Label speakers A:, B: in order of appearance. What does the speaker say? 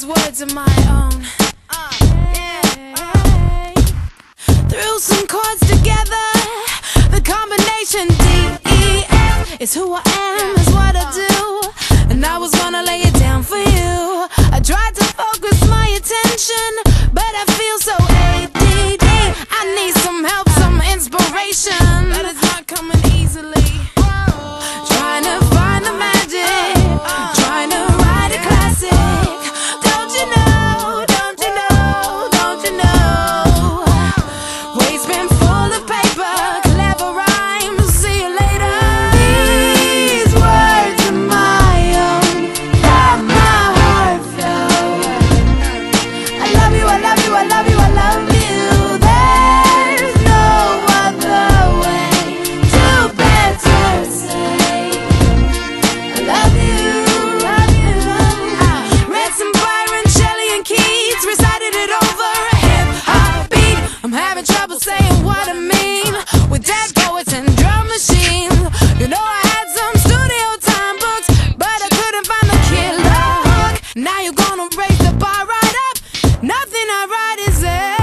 A: these words of my own. Uh. Threw some chords together. The combination D E F is who I am, is what I do. And I was gonna lay it down for you. I tried to raise the bar right up. Nothing I write is there.